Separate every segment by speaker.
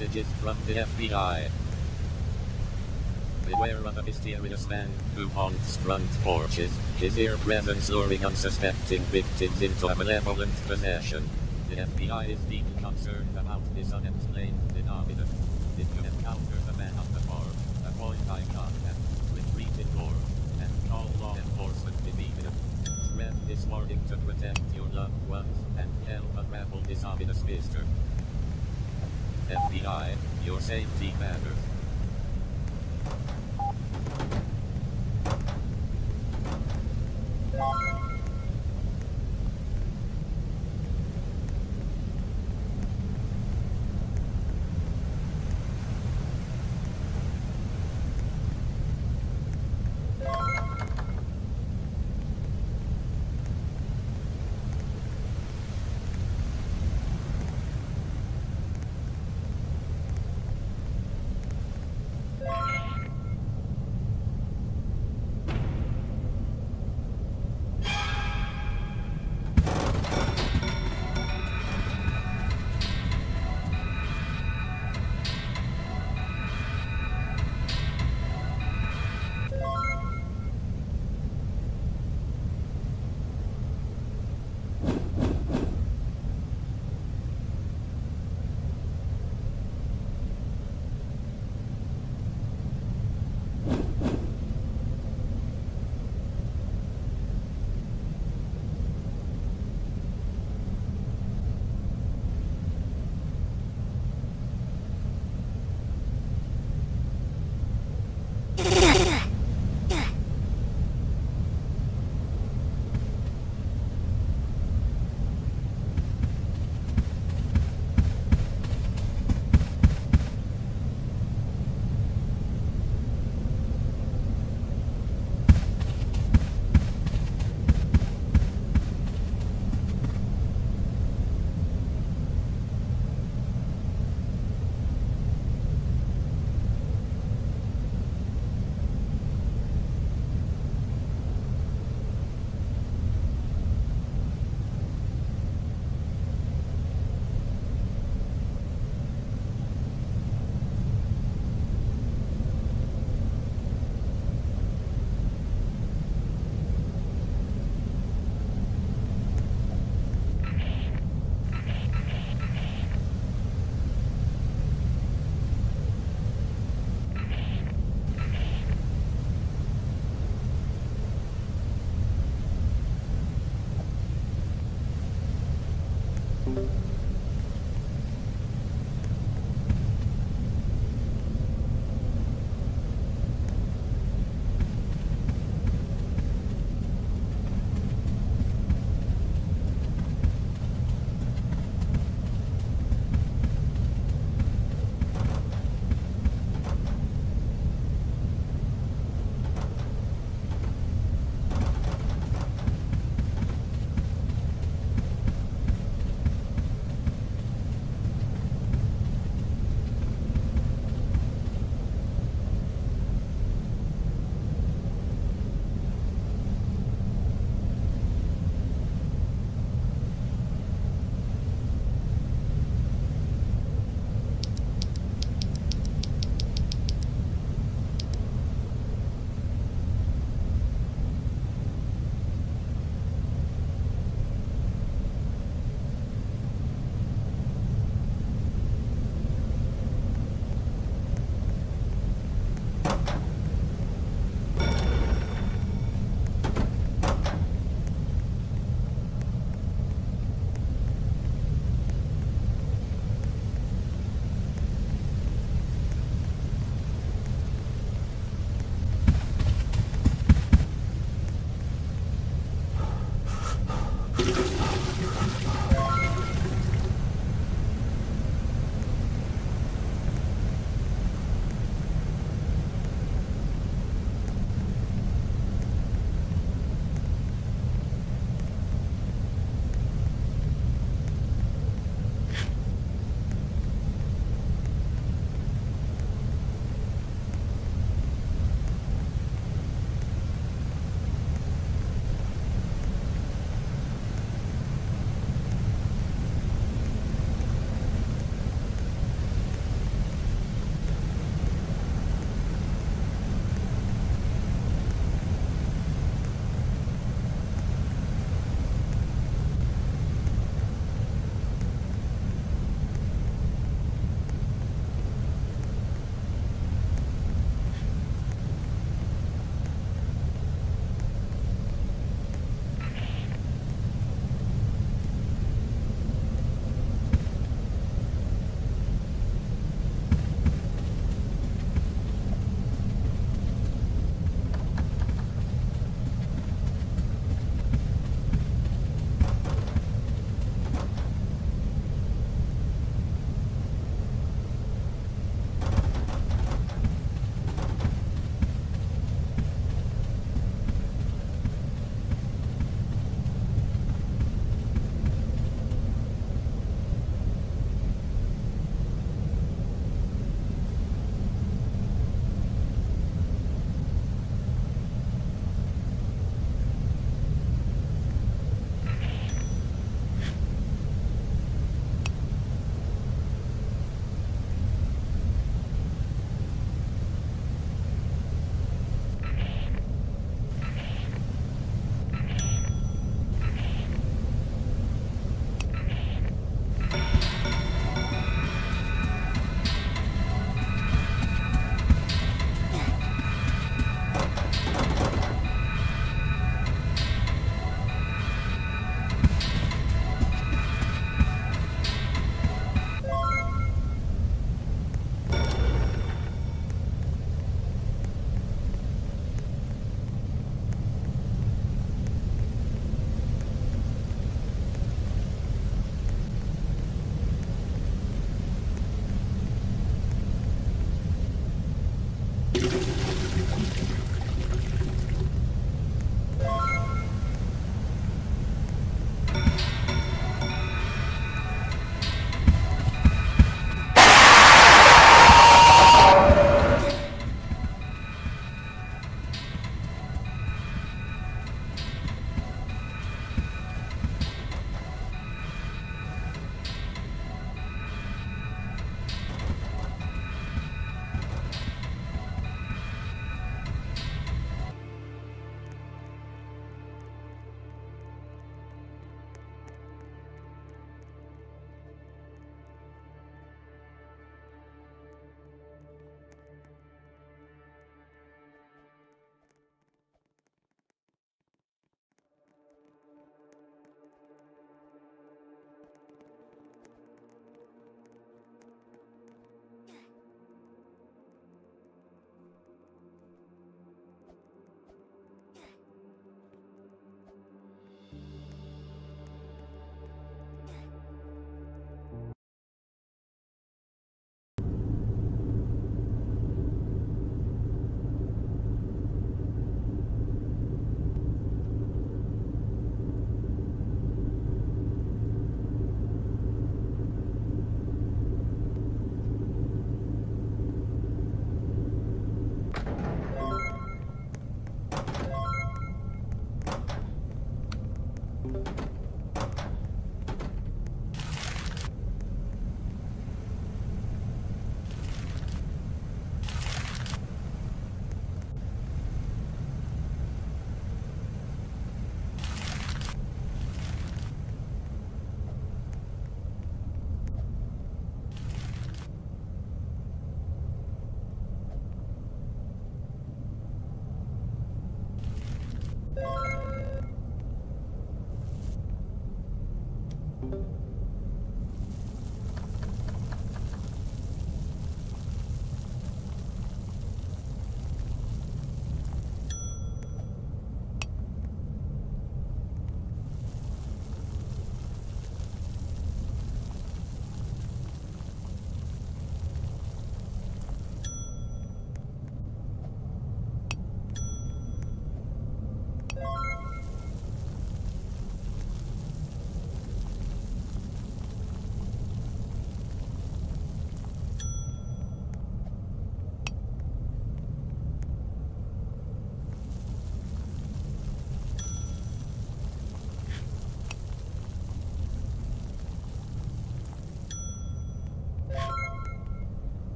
Speaker 1: This message is from the FBI. Beware of a mysterious man who haunts front porches, his ear presence luring unsuspecting victims into a malevolent possession. The FBI is deeply concerned about this unexplained phenomenon. If you encounter the man on the farm, avoid eye contact, retreat indoors, and call law enforcement immediately. Spread this warning to protect your loved ones and help unravel this ominous mystery. FBI, your safety matters.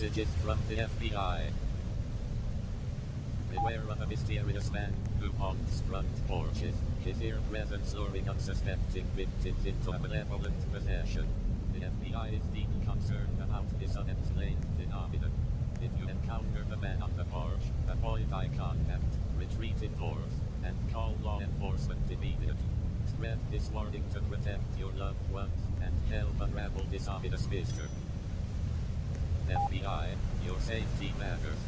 Speaker 1: This message is from the FBI. Beware of a mysterious man who haunts front porches, his ear presence luring unsuspecting victims into a malevolent possession. The FBI is deeply concerned about this unexplained phenomenon. If you encounter the man on the porch, avoid eye contact, retreat indoors, and call law enforcement immediately. Spread this warning to protect your loved ones and help unravel this ominous mystery. FBI, your safety matters.